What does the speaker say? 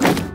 you